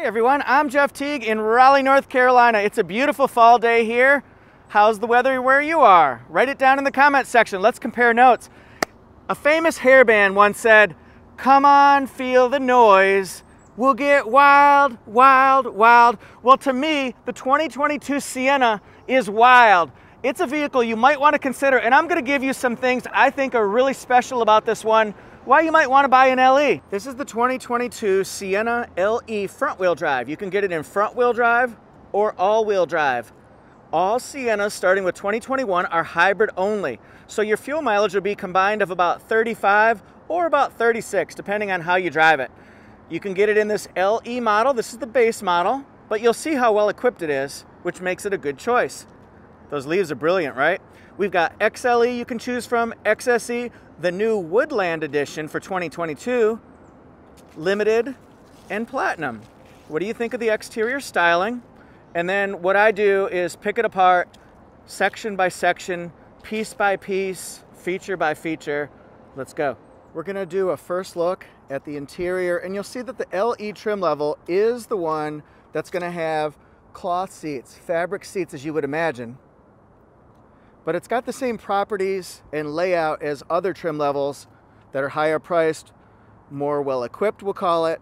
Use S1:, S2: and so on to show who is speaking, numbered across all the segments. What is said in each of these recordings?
S1: Hey everyone, I'm Jeff Teague in Raleigh, North Carolina. It's a beautiful fall day here. How's the weather where you are? Write it down in the comment section. Let's compare notes. A famous hair band once said, come on, feel the noise. We'll get wild, wild, wild. Well, to me, the 2022 Sienna is wild. It's a vehicle you might want to consider, and I'm going to give you some things I think are really special about this one why you might want to buy an LE. This is the 2022 Sienna LE front wheel drive. You can get it in front wheel drive or all wheel drive. All Siennas starting with 2021 are hybrid only. So your fuel mileage will be combined of about 35 or about 36 depending on how you drive it. You can get it in this LE model. This is the base model, but you'll see how well equipped it is, which makes it a good choice. Those leaves are brilliant, right? We've got XLE you can choose from, XSE, the new Woodland Edition for 2022, Limited, and Platinum. What do you think of the exterior styling? And then what I do is pick it apart section by section, piece by piece, feature by feature. Let's go. We're gonna do a first look at the interior and you'll see that the LE trim level is the one that's gonna have cloth seats, fabric seats as you would imagine but it's got the same properties and layout as other trim levels that are higher priced, more well equipped, we'll call it.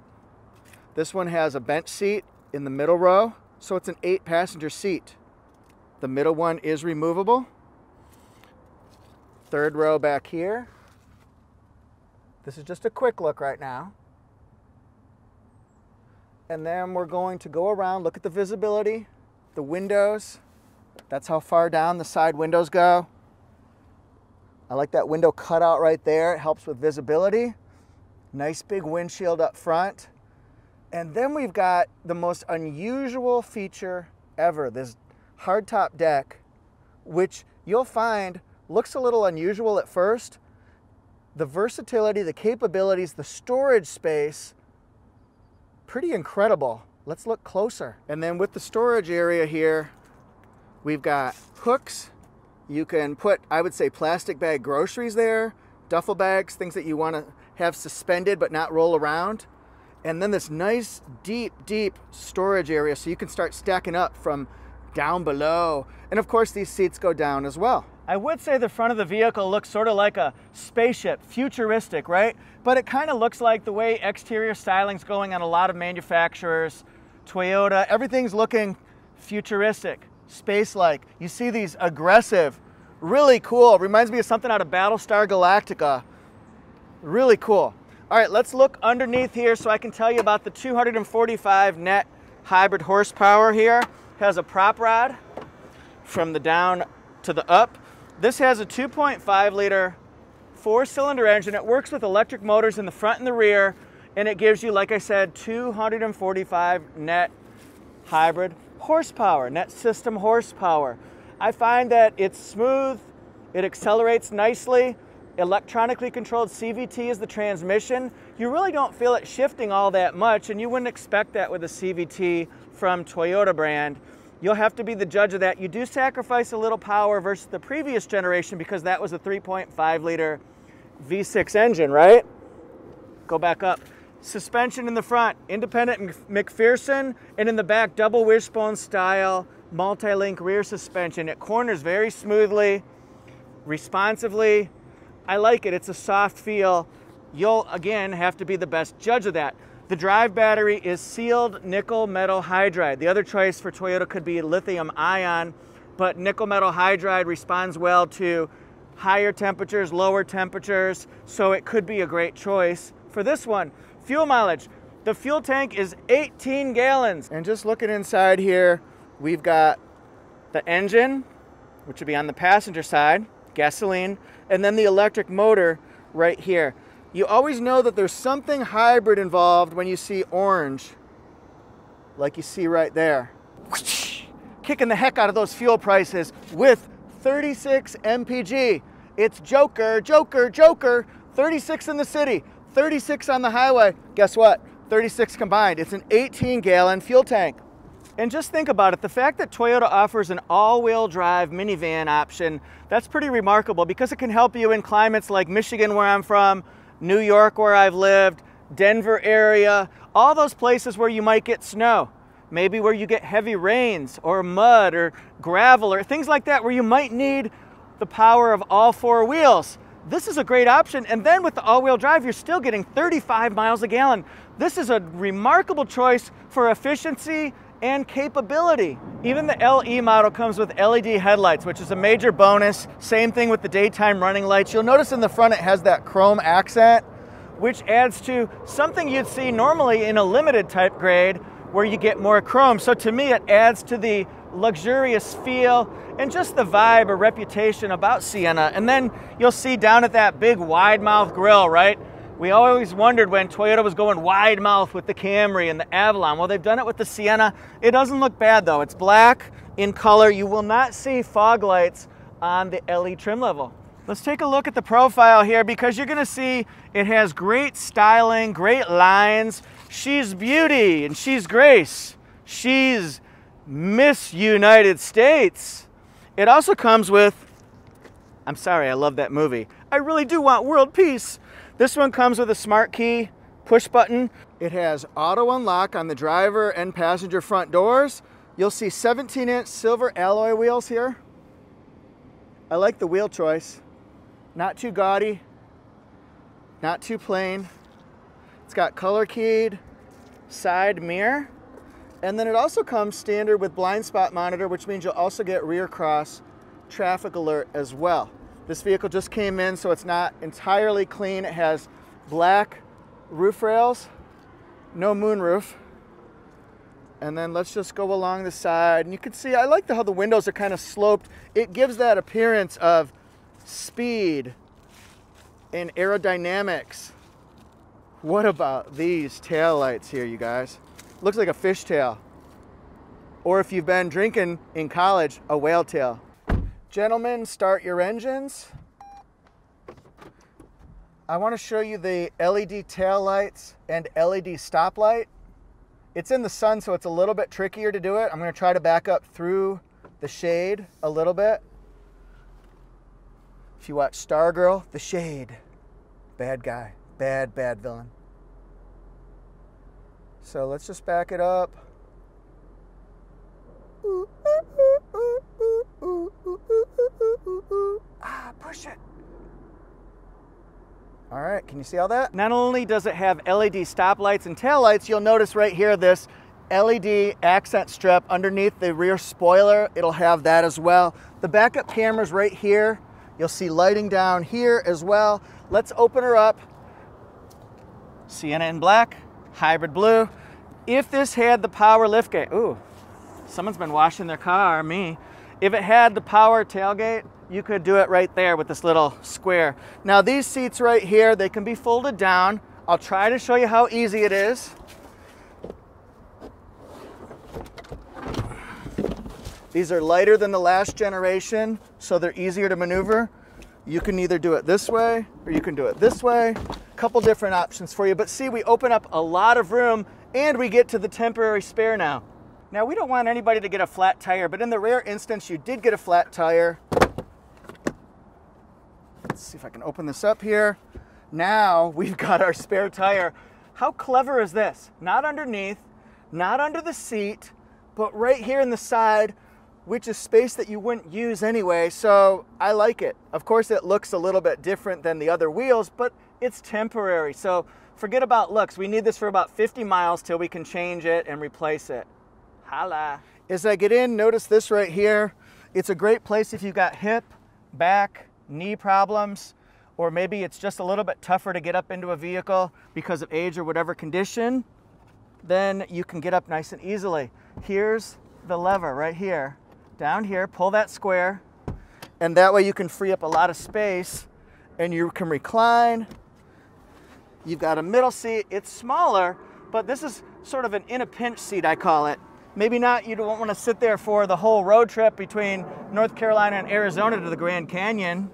S1: This one has a bench seat in the middle row, so it's an eight passenger seat. The middle one is removable. Third row back here. This is just a quick look right now. And then we're going to go around, look at the visibility, the windows, that's how far down the side windows go. I like that window cutout right there. It helps with visibility. Nice big windshield up front. And then we've got the most unusual feature ever, this hardtop deck, which you'll find looks a little unusual at first. The versatility, the capabilities, the storage space, pretty incredible. Let's look closer. And then with the storage area here, We've got hooks. You can put, I would say, plastic bag groceries there, duffel bags, things that you want to have suspended but not roll around. And then this nice, deep, deep storage area so you can start stacking up from down below. And of course, these seats go down as well. I would say the front of the vehicle looks sort of like a spaceship, futuristic, right? But it kind of looks like the way exterior styling's going on a lot of manufacturers. Toyota, everything's looking futuristic space-like. You see these aggressive, really cool. Reminds me of something out of Battlestar Galactica. Really cool. All right, let's look underneath here so I can tell you about the 245 net hybrid horsepower here. Has a prop rod from the down to the up. This has a 2.5 liter four cylinder engine. It works with electric motors in the front and the rear, and it gives you, like I said, 245 net hybrid horsepower, net system horsepower. I find that it's smooth, it accelerates nicely, electronically controlled CVT is the transmission. You really don't feel it shifting all that much, and you wouldn't expect that with a CVT from Toyota brand. You'll have to be the judge of that. You do sacrifice a little power versus the previous generation because that was a 3.5 liter V6 engine, right? Go back up. Suspension in the front, independent MacPherson, and in the back, double wishbone style multi-link rear suspension. It corners very smoothly, responsively. I like it. It's a soft feel. You'll, again, have to be the best judge of that. The drive battery is sealed nickel metal hydride. The other choice for Toyota could be lithium ion, but nickel metal hydride responds well to higher temperatures, lower temperatures, so it could be a great choice for this one. Fuel mileage. The fuel tank is 18 gallons. And just looking inside here, we've got the engine, which would be on the passenger side, gasoline, and then the electric motor right here. You always know that there's something hybrid involved when you see orange, like you see right there. Kicking the heck out of those fuel prices with 36 mpg. It's Joker, Joker, Joker, 36 in the city, 36 on the highway. Guess what? 36 combined. It's an 18 gallon fuel tank. And just think about it, the fact that Toyota offers an all-wheel drive minivan option, that's pretty remarkable because it can help you in climates like Michigan where I'm from, New York where I've lived, Denver area, all those places where you might get snow. Maybe where you get heavy rains or mud or gravel or things like that where you might need the power of all four wheels. This is a great option. And then with the all-wheel drive, you're still getting 35 miles a gallon. This is a remarkable choice for efficiency and capability. Even the LE model comes with LED headlights, which is a major bonus. Same thing with the daytime running lights. You'll notice in the front it has that chrome accent, which adds to something you'd see normally in a limited type grade where you get more chrome. So to me, it adds to the luxurious feel and just the vibe or reputation about Sienna. And then you'll see down at that big wide mouth grill, right? We always wondered when Toyota was going wide mouth with the Camry and the Avalon. Well, they've done it with the Sienna. It doesn't look bad though. It's black in color. You will not see fog lights on the LE trim level. Let's take a look at the profile here because you're gonna see it has great styling, great lines. She's beauty and she's grace. She's Miss United States. It also comes with, I'm sorry, I love that movie. I really do want world peace. This one comes with a smart key push button. It has auto unlock on the driver and passenger front doors. You'll see 17 inch silver alloy wheels here. I like the wheel choice. Not too gaudy, not too plain. It's got color keyed side mirror. And then it also comes standard with blind spot monitor, which means you'll also get rear cross traffic alert as well. This vehicle just came in, so it's not entirely clean. It has black roof rails, no moonroof. And then let's just go along the side. And you can see, I like the, how the windows are kind of sloped. It gives that appearance of speed and aerodynamics. What about these tail lights here, you guys? Looks like a fishtail. Or if you've been drinking in college, a whale tail. Gentlemen, start your engines. I want to show you the LED tail lights and LED stoplight. It's in the sun, so it's a little bit trickier to do it. I'm going to try to back up through the shade a little bit. If you watch Stargirl, the shade, bad guy, bad, bad villain. So let's just back it up. Ah, push it. All right, can you see all that? Not only does it have LED stoplights and taillights, you'll notice right here this LED accent strip underneath the rear spoiler. It'll have that as well. The backup camera's right here. You'll see lighting down here as well. Let's open her up. Sienna in black, hybrid blue. If this had the power liftgate, ooh, someone's been washing their car, me. If it had the power tailgate, you could do it right there with this little square. Now these seats right here, they can be folded down. I'll try to show you how easy it is. These are lighter than the last generation, so they're easier to maneuver. You can either do it this way or you can do it this way. Couple different options for you. But see, we open up a lot of room and we get to the temporary spare now. Now we don't want anybody to get a flat tire, but in the rare instance you did get a flat tire, Let's see if I can open this up here. Now we've got our spare tire. How clever is this? Not underneath, not under the seat, but right here in the side, which is space that you wouldn't use anyway. So I like it. Of course, it looks a little bit different than the other wheels, but it's temporary. So forget about looks. We need this for about 50 miles till we can change it and replace it. Holla. As I get in, notice this right here. It's a great place if you've got hip, back, knee problems, or maybe it's just a little bit tougher to get up into a vehicle because of age or whatever condition, then you can get up nice and easily. Here's the lever right here. Down here, pull that square, and that way you can free up a lot of space and you can recline. You've got a middle seat, it's smaller, but this is sort of an in a pinch seat, I call it. Maybe not, you don't want to sit there for the whole road trip between North Carolina and Arizona to the Grand Canyon.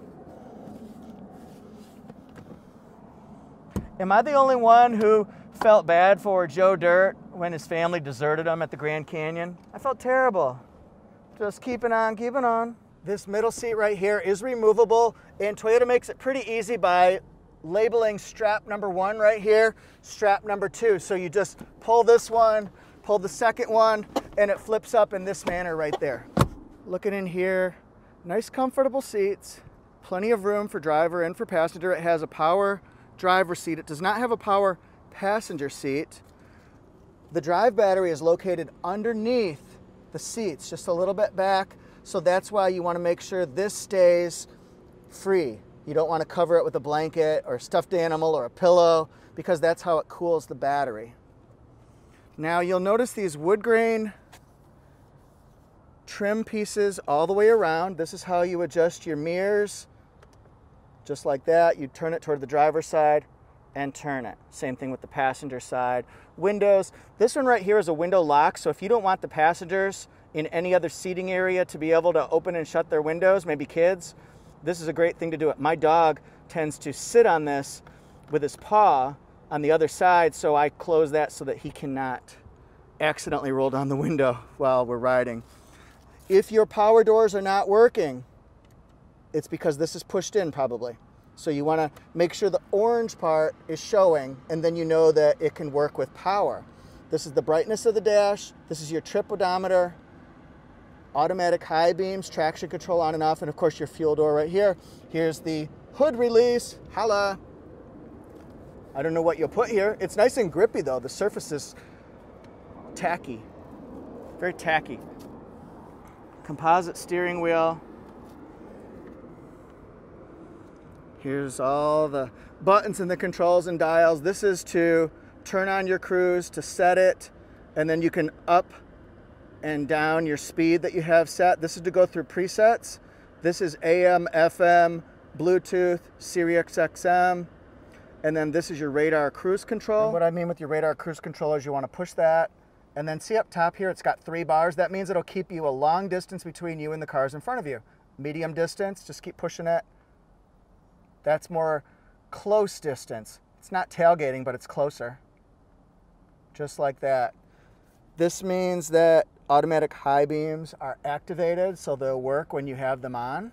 S1: Am I the only one who felt bad for Joe Dirt when his family deserted him at the Grand Canyon? I felt terrible. Just keeping on, keeping on. This middle seat right here is removable and Toyota makes it pretty easy by labeling strap number one right here, strap number two. So you just pull this one, pull the second one, and it flips up in this manner right there. Looking in here, nice comfortable seats, plenty of room for driver and for passenger. It has a power driver seat. It does not have a power passenger seat. The drive battery is located underneath the seats, just a little bit back. So that's why you want to make sure this stays free. You don't want to cover it with a blanket or a stuffed animal or a pillow because that's how it cools the battery. Now you'll notice these wood grain trim pieces all the way around. This is how you adjust your mirrors. Just like that, you turn it toward the driver's side and turn it. Same thing with the passenger side. Windows, this one right here is a window lock, so if you don't want the passengers in any other seating area to be able to open and shut their windows, maybe kids, this is a great thing to do it. My dog tends to sit on this with his paw on the other side, so I close that so that he cannot accidentally roll down the window while we're riding. If your power doors are not working, it's because this is pushed in probably. So you want to make sure the orange part is showing and then you know that it can work with power. This is the brightness of the dash. This is your trip odometer, automatic high beams, traction control on and off, and of course your fuel door right here. Here's the hood release. Holla. I don't know what you'll put here. It's nice and grippy though. The surface is tacky, very tacky. Composite steering wheel. Here's all the buttons and the controls and dials. This is to turn on your cruise, to set it, and then you can up and down your speed that you have set. This is to go through presets. This is AM, FM, Bluetooth, Sirius XM, and then this is your radar cruise control. And what I mean with your radar cruise control is you want to push that, and then see up top here, it's got three bars. That means it'll keep you a long distance between you and the cars in front of you. Medium distance, just keep pushing it. That's more close distance. It's not tailgating, but it's closer. Just like that. This means that automatic high beams are activated, so they'll work when you have them on.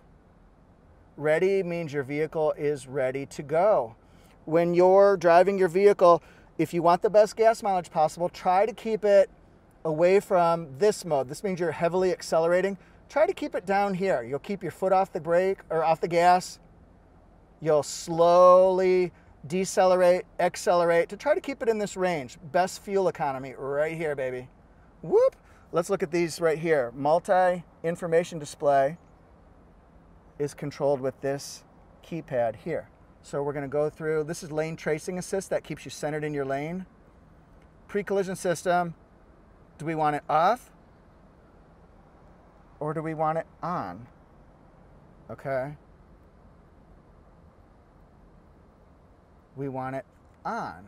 S1: Ready means your vehicle is ready to go. When you're driving your vehicle, if you want the best gas mileage possible, try to keep it away from this mode. This means you're heavily accelerating. Try to keep it down here. You'll keep your foot off the brake or off the gas You'll slowly decelerate, accelerate to try to keep it in this range. Best fuel economy right here, baby. Whoop. Let's look at these right here. Multi-information display is controlled with this keypad here. So we're going to go through, this is lane tracing assist, that keeps you centered in your lane. Pre-collision system, do we want it off or do we want it on? Okay. we want it on.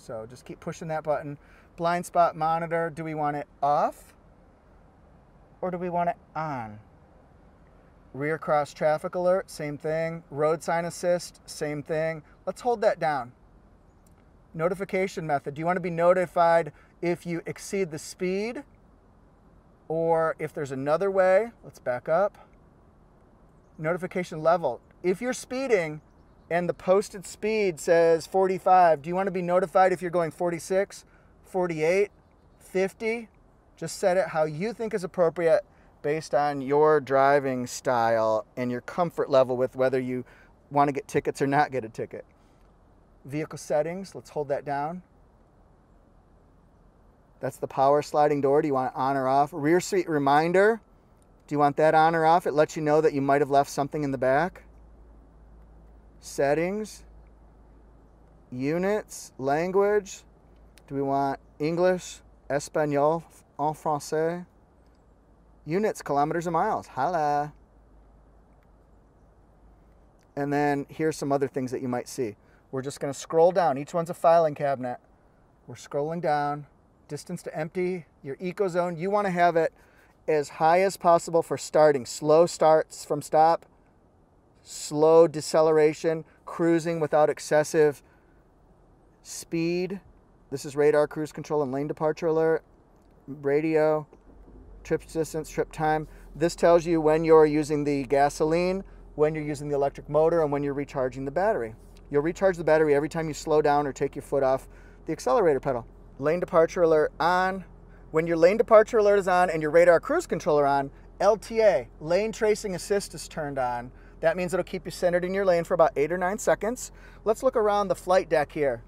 S1: So just keep pushing that button. Blind spot monitor, do we want it off or do we want it on? Rear cross traffic alert, same thing. Road sign assist, same thing. Let's hold that down. Notification method, do you want to be notified if you exceed the speed or if there's another way? Let's back up. Notification level, if you're speeding, and the posted speed says 45. Do you want to be notified if you're going 46, 48, 50? Just set it how you think is appropriate based on your driving style and your comfort level with whether you want to get tickets or not get a ticket. Vehicle settings, let's hold that down. That's the power sliding door. Do you want it on or off? Rear seat reminder. Do you want that on or off? It lets you know that you might have left something in the back settings, units, language. Do we want English, Espanol, en français? Units, kilometers and miles. Hala. And then here's some other things that you might see. We're just going to scroll down. Each one's a filing cabinet. We're scrolling down. Distance to empty, your eco zone. You want to have it as high as possible for starting. Slow starts from stop slow deceleration, cruising without excessive speed. This is radar cruise control and lane departure alert, radio, trip distance, trip time. This tells you when you're using the gasoline, when you're using the electric motor, and when you're recharging the battery. You'll recharge the battery every time you slow down or take your foot off the accelerator pedal. Lane departure alert on. When your lane departure alert is on and your radar cruise controller on, LTA, lane tracing assist is turned on. That means it'll keep you centered in your lane for about eight or nine seconds. Let's look around the flight deck here.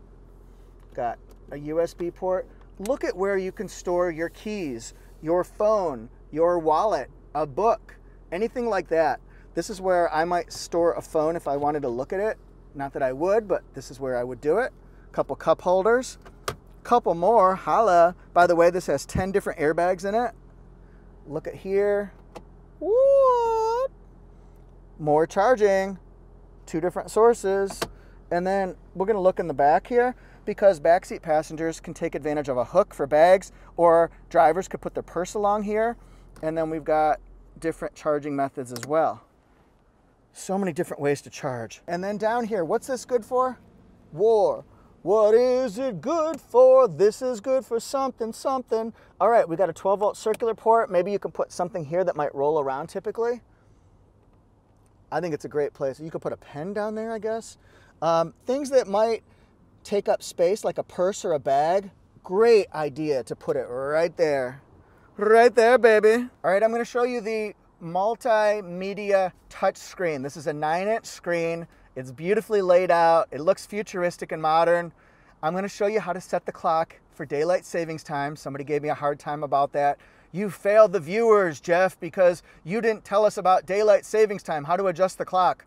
S1: Got a USB port. Look at where you can store your keys, your phone, your wallet, a book, anything like that. This is where I might store a phone if I wanted to look at it. Not that I would, but this is where I would do it. Couple cup holders, couple more, holla. By the way, this has 10 different airbags in it. Look at here. What? More charging, two different sources. And then we're gonna look in the back here because backseat passengers can take advantage of a hook for bags or drivers could put their purse along here. And then we've got different charging methods as well. So many different ways to charge. And then down here, what's this good for? War. What is it good for? This is good for something, something. All right, we got a 12 volt circular port. Maybe you can put something here that might roll around typically. I think it's a great place. You could put a pen down there, I guess. Um, things that might take up space, like a purse or a bag, great idea to put it right there. Right there, baby. All right, I'm gonna show you the multimedia touch screen. This is a nine inch screen. It's beautifully laid out. It looks futuristic and modern. I'm gonna show you how to set the clock for daylight savings time. Somebody gave me a hard time about that. You failed the viewers, Jeff, because you didn't tell us about daylight savings time, how to adjust the clock.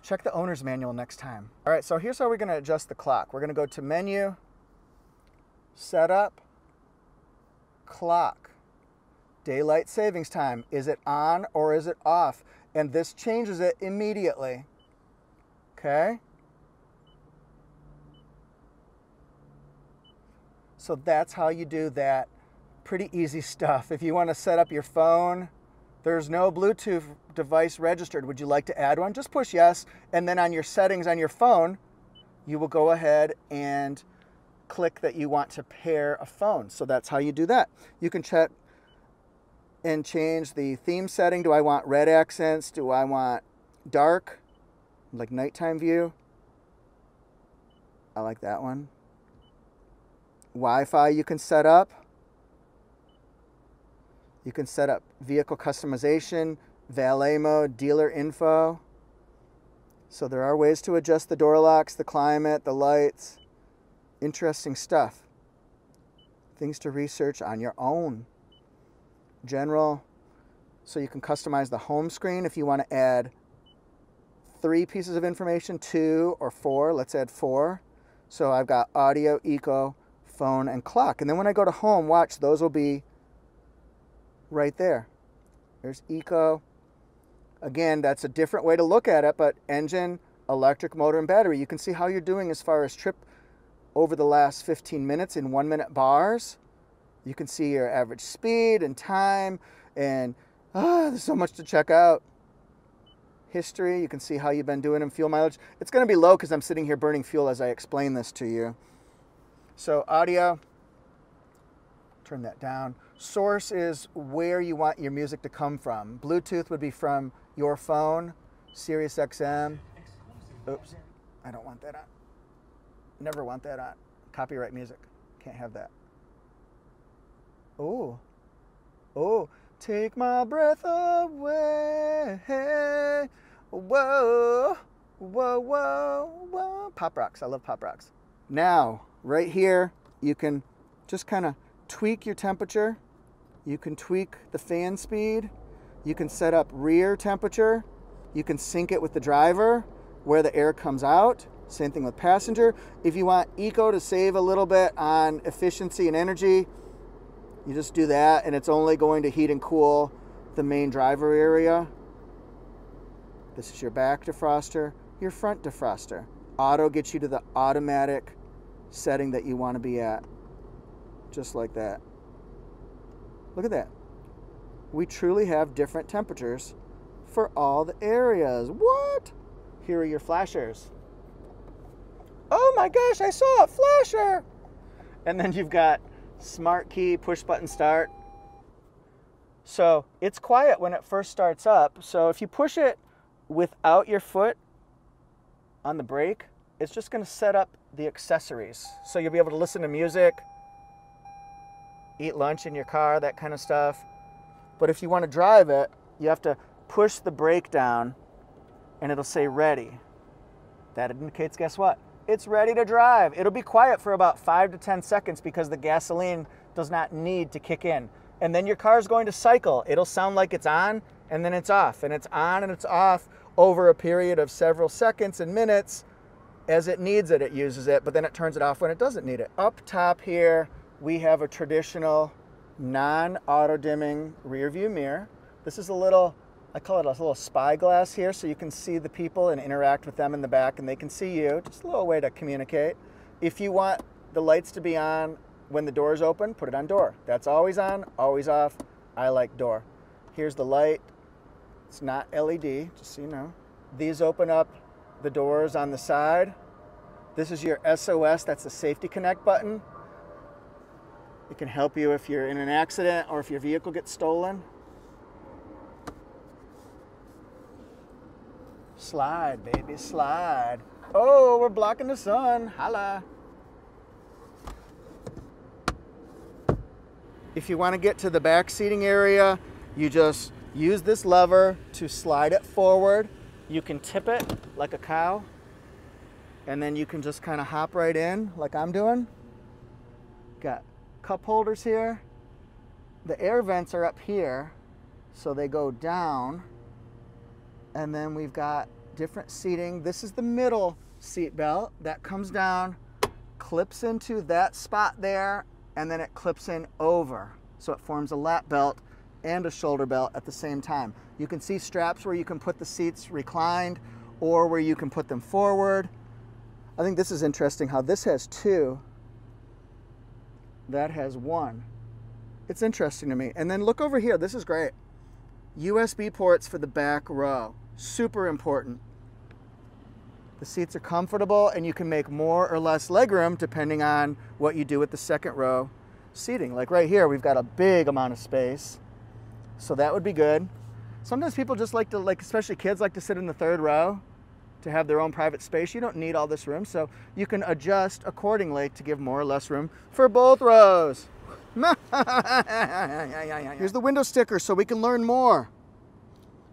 S1: Check the owner's manual next time. All right, so here's how we're gonna adjust the clock. We're gonna go to menu, setup, clock. Daylight savings time. Is it on or is it off? And this changes it immediately. Okay? So that's how you do that. Pretty easy stuff. If you want to set up your phone, there's no Bluetooth device registered. Would you like to add one? Just push yes. And then on your settings on your phone, you will go ahead and click that you want to pair a phone. So that's how you do that. You can check and change the theme setting. Do I want red accents? Do I want dark, like nighttime view? I like that one. Wi-Fi you can set up. You can set up vehicle customization, valet mode, dealer info. So there are ways to adjust the door locks, the climate, the lights. Interesting stuff. Things to research on your own general. So you can customize the home screen if you want to add three pieces of information, two or four. Let's add four. So I've got audio, eco, phone, and clock. And then when I go to home, watch, those will be right there. There's eco. Again, that's a different way to look at it, but engine, electric motor, and battery. You can see how you're doing as far as trip over the last 15 minutes in one minute bars. You can see your average speed and time and ah, there's so much to check out. History, you can see how you've been doing in fuel mileage. It's going to be low because I'm sitting here burning fuel as I explain this to you. So audio, turn that down. Source is where you want your music to come from. Bluetooth would be from your phone, Sirius XM. Oops, I don't want that on. Never want that on. Copyright music, can't have that. Oh, oh, take my breath away. Whoa, whoa, whoa, whoa. Pop rocks. I love pop rocks. Now, right here, you can just kind of tweak your temperature. You can tweak the fan speed. You can set up rear temperature. You can sync it with the driver where the air comes out. Same thing with passenger. If you want eco to save a little bit on efficiency and energy, you just do that and it's only going to heat and cool the main driver area. This is your back defroster, your front defroster. Auto gets you to the automatic setting that you want to be at. Just like that. Look at that. We truly have different temperatures for all the areas. What? Here are your flashers. Oh my gosh, I saw a flasher! And then you've got smart key, push button start. So it's quiet when it first starts up. So if you push it without your foot on the brake, it's just going to set up the accessories. So you'll be able to listen to music, eat lunch in your car, that kind of stuff. But if you want to drive it, you have to push the brake down and it'll say ready. That indicates, guess what? It's ready to drive. It'll be quiet for about five to 10 seconds because the gasoline does not need to kick in. And then your car is going to cycle. It'll sound like it's on and then it's off and it's on and it's off over a period of several seconds and minutes. As it needs it, it uses it, but then it turns it off when it doesn't need it. Up top here, we have a traditional non-auto dimming rear view mirror. This is a little I call it a little spyglass here so you can see the people and interact with them in the back and they can see you. Just a little way to communicate. If you want the lights to be on when the door is open, put it on door. That's always on, always off. I like door. Here's the light. It's not LED, just so you know. These open up the doors on the side. This is your SOS, that's the safety connect button. It can help you if you're in an accident or if your vehicle gets stolen. Slide, baby, slide. Oh, we're blocking the sun. Holla. If you want to get to the back seating area, you just use this lever to slide it forward. You can tip it like a cow, and then you can just kind of hop right in like I'm doing. Got cup holders here. The air vents are up here, so they go down. And then we've got different seating. This is the middle seat belt that comes down, clips into that spot there, and then it clips in over. So it forms a lap belt and a shoulder belt at the same time. You can see straps where you can put the seats reclined or where you can put them forward. I think this is interesting how this has two, that has one. It's interesting to me. And then look over here, this is great. USB ports for the back row super important. The seats are comfortable and you can make more or less legroom depending on what you do with the second row seating. Like right here, we've got a big amount of space. So that would be good. Sometimes people just like to, like especially kids like to sit in the third row to have their own private space. You don't need all this room, so you can adjust accordingly to give more or less room for both rows. Here's the window sticker so we can learn more.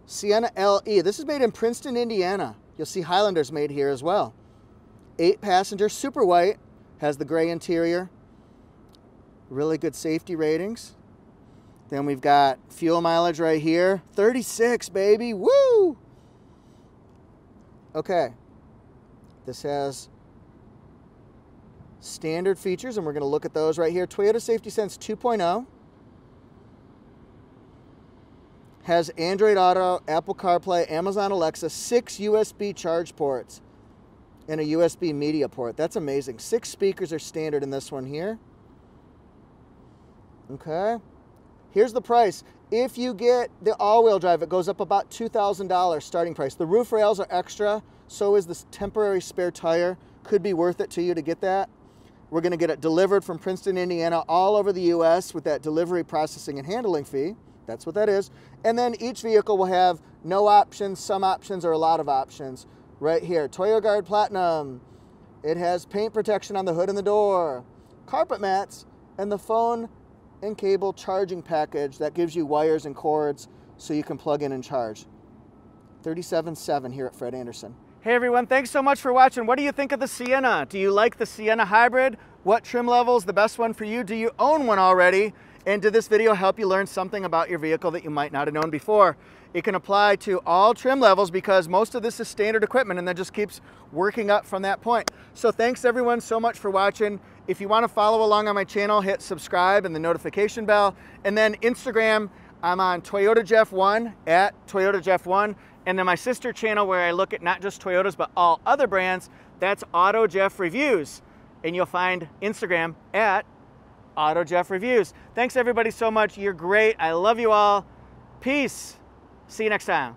S1: Sienna LE. This is made in Princeton, Indiana. You'll see Highlanders made here as well. Eight passenger, super white, has the gray interior. Really good safety ratings. Then we've got fuel mileage right here. 36, baby, woo! Okay, this has standard features, and we're gonna look at those right here. Toyota Safety Sense 2.0. has Android Auto, Apple CarPlay, Amazon Alexa, six USB charge ports, and a USB media port. That's amazing. Six speakers are standard in this one here. Okay. Here's the price. If you get the all-wheel drive, it goes up about $2,000 starting price. The roof rails are extra, so is this temporary spare tire. Could be worth it to you to get that. We're going to get it delivered from Princeton, Indiana, all over the U.S. with that delivery, processing, and handling fee. That's what that is. And then each vehicle will have no options, some options, or a lot of options. Right here, Toyo Guard Platinum. It has paint protection on the hood and the door, carpet mats, and the phone and cable charging package that gives you wires and cords so you can plug in and charge. 37.7 here at Fred Anderson. Hey everyone, thanks so much for watching. What do you think of the Sienna? Do you like the Sienna Hybrid? What trim level is the best one for you? Do you own one already? And did this video help you learn something about your vehicle that you might not have known before? It can apply to all trim levels because most of this is standard equipment and then just keeps working up from that point. So thanks everyone so much for watching. If you want to follow along on my channel, hit subscribe and the notification bell. And then Instagram, I'm on Toyota Jeff1 at Toyota Jeff1. And then my sister channel where I look at not just Toyotas, but all other brands, that's Auto Jeff Reviews. And you'll find Instagram at Auto Jeff Reviews. Thanks everybody so much. You're great. I love you all. Peace. See you next time.